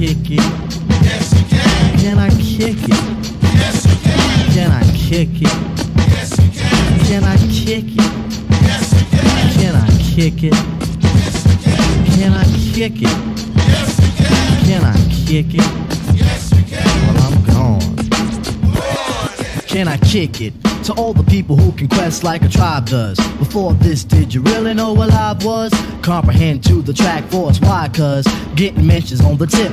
kick it? Yes, you can. Can I kick it? Yes, you can. Can I kick it? Yes, you can. Can I kick it? Yes, you can. Can I kick it? Yes, you can. Can I kick it? Yes, you can. Well, I'm gone. Can I kick it? To all the people who can quest like a tribe does. Before this, did you really know what life was? Comprehend to the track force. Why? Cause getting mentions on the tip